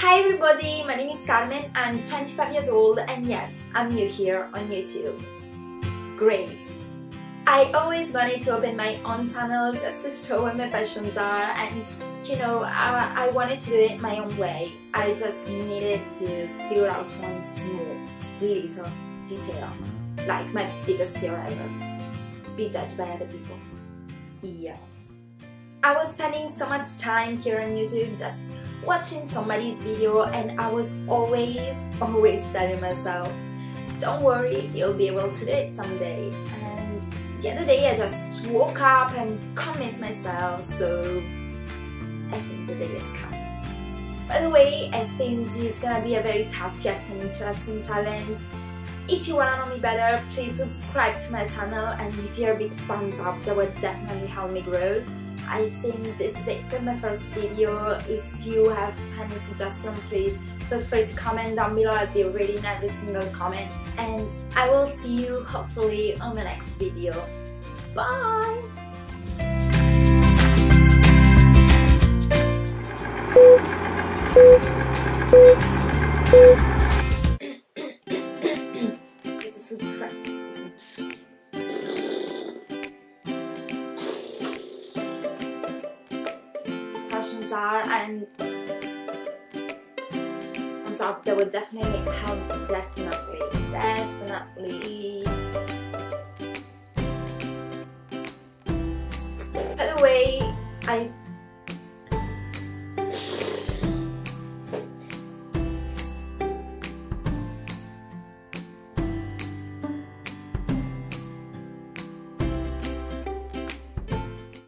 Hi everybody, my name is Carmen, I'm 25 years old and yes, I'm new here on YouTube. Great! I always wanted to open my own channel just to show what my passions are and you know, I, I wanted to do it my own way. I just needed to figure out one small little detail, like my biggest fear ever, be judged by other people. Yeah. I was spending so much time here on YouTube just watching somebody's video and I was always, always telling myself, don't worry, you'll be able to do it someday. And the other day I just woke up and convinced myself, so I think the day is coming. By the way, I think this is gonna be a very tough yet an interesting challenge. If you wanna know me better, please subscribe to my channel and you're a big thumbs up, that would definitely help me grow. I think this is it for my first video. If you have any suggestion, please feel free to comment down below. I'll be reading every single comment. And I will see you hopefully on the next video. Bye! Are and so they will definitely help definitely definitely. By the way I